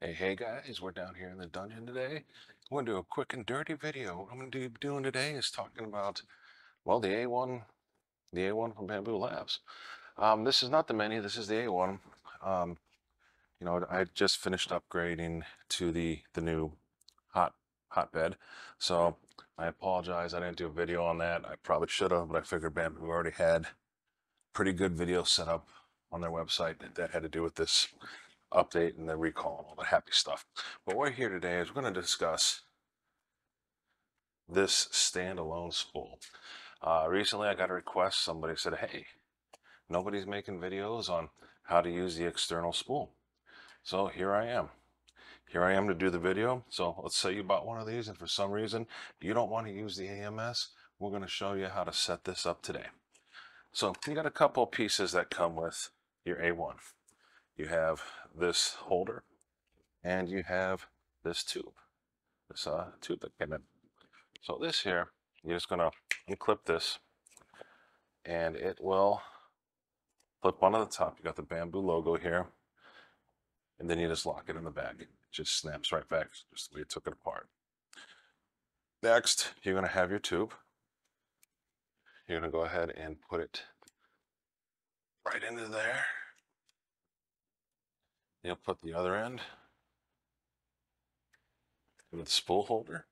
Hey, hey guys, we're down here in the dungeon today. I'm going to do a quick and dirty video. What I'm going to be doing today is talking about, well, the A1, the A1 from Bambu Labs. Um, this is not the mini, this is the A1. Um, you know, I just finished upgrading to the, the new hot hotbed. So I apologize, I didn't do a video on that. I probably should have, but I figured Bambu already had pretty good video set up on their website that had to do with this update and the recall and all the happy stuff. But we're here today is we're going to discuss this standalone spool. Uh, recently, I got a request. Somebody said, hey, nobody's making videos on how to use the external spool. So here I am. Here I am to do the video. So let's say you bought one of these and for some reason you don't want to use the AMS. We're going to show you how to set this up today. So you got a couple pieces that come with your A1 you have this holder and you have this tube, this uh, tube that came in. So this here, you're just gonna unclip this and it will flip onto the top. You got the Bambu logo here and then you just lock it in the back. It just snaps right back, just the way you took it apart. Next, you're gonna have your tube. You're gonna go ahead and put it right into there. You'll put the other end with the spool holder,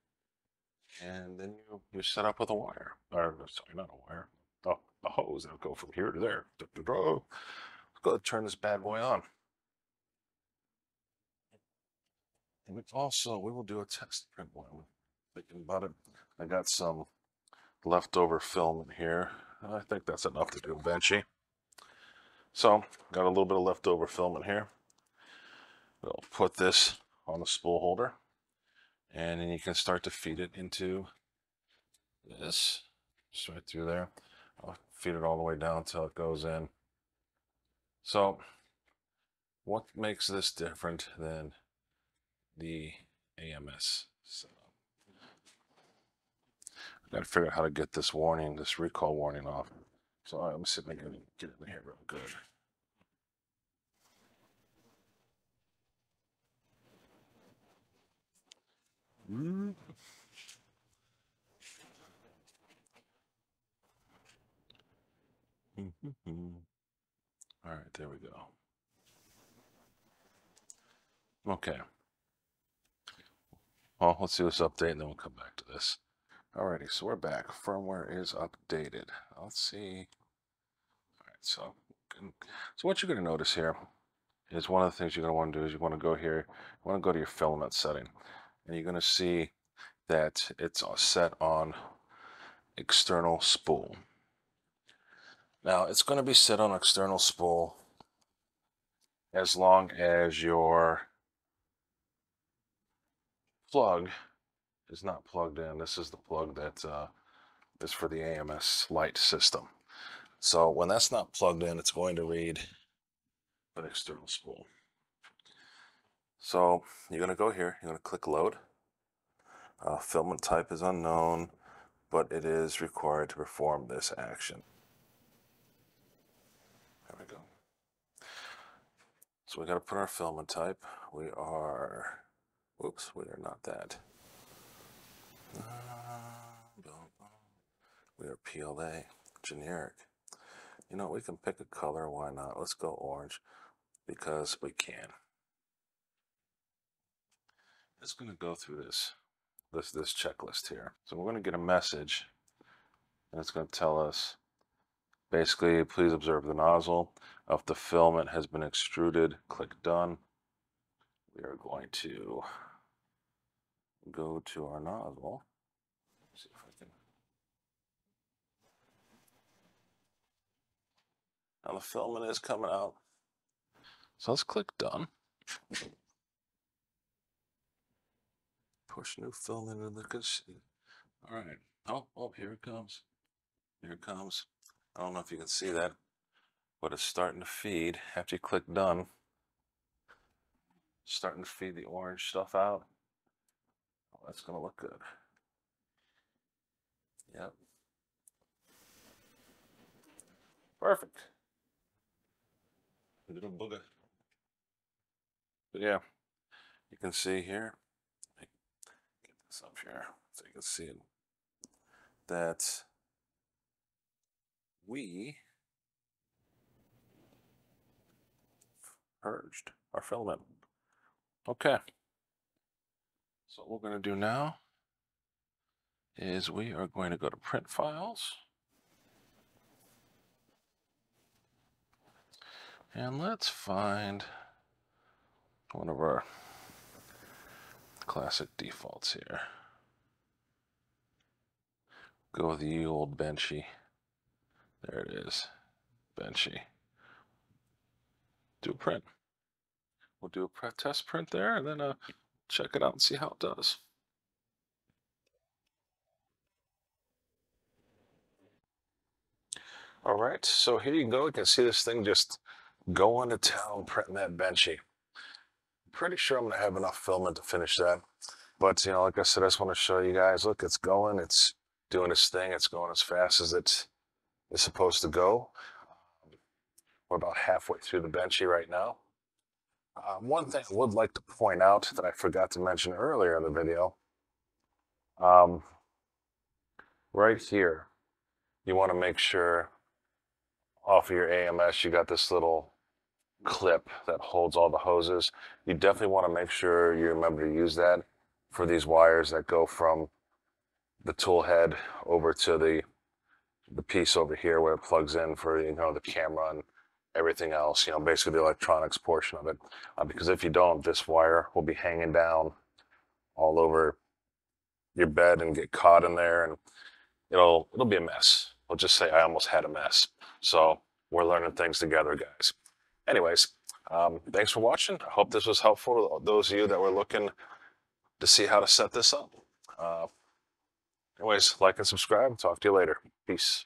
and then you, you set up with a wire, or sorry, not a wire, oh, a hose that'll go from here to there. Da, da, da. Let's go and turn this bad boy on. And we also, we will do a test print one. Thinking about it, I got some leftover film in here. I think that's enough to do a benchy. So, got a little bit of leftover film in here. We'll put this on the spool holder and then you can start to feed it into this just right through there. I'll feed it all the way down until it goes in. So what makes this different than the AMS setup? I've got to figure out how to get this warning, this recall warning off. So I'm sitting here and get in here real good. All right, there we go. Okay. Well, let's do this update and then we'll come back to this. Alrighty, so we're back. Firmware is updated. Let's see. All right, so so what you're going to notice here is one of the things you're going to want to do is you want to go here, you want to go to your filament setting and you're going to see that it's set on external spool. Now it's going to be set on external spool as long as your plug is not plugged in. This is the plug that uh, is for the AMS lite system. So when that's not plugged in, it's going to read an external spool. So you're going to go here, you're going to click load. Uh, filament type is unknown, but it is required to perform this action. There we go. So we got to put our filament type. We are, whoops, we are not that. We are PLA, generic. You know, we can pick a color, why not? Let's go orange because we can it's going to go through this, this, this checklist here. So we're going to get a message and it's going to tell us basically, please observe the nozzle. If the filament has been extruded, click done. We are going to go to our nozzle. see if I can. Now the filament is coming out. So let's click done. Push new film into the conceit. All right. Oh, oh, here it comes. Here it comes. I don't know if you can see that, but it's starting to feed after you click done. Starting to feed the orange stuff out. Oh, that's going to look good. Yep. Perfect. Little booger. But yeah, you can see here, this up here so you can see that we purged our filament. Okay. So what we're going to do now is we are going to go to print files. And let's find one of our classic defaults here. Go with the old Benchy. There it is, Benchy. Do a print. We'll do a test print there and then uh, check it out and see how it does. All right, so here you go. You can see this thing just going to town printing that benchy. Pretty sure I'm gonna have enough filament to finish that. But you know, like I said, I just want to show you guys, look, it's going, it's doing its thing, it's going as fast as it is supposed to go. We're about halfway through the benchy right now. Uh, one thing I would like to point out that I forgot to mention earlier in the video, um, right here, you want to make sure off of your AMS you got this little clip that holds all the hoses. You definitely want to make sure you remember to use that for these wires that go from the tool head over to the the piece over here where it plugs in for you know the camera and everything else, you know, basically the electronics portion of it. Uh, because if you don't, this wire will be hanging down all over your bed and get caught in there and it'll it'll be a mess. I'll just say I almost had a mess. So we're learning things together, guys. Anyways, um, thanks for watching. I hope this was helpful to those of you that were looking to see how to set this up. Uh, anyways, like and subscribe. Talk to you later. Peace.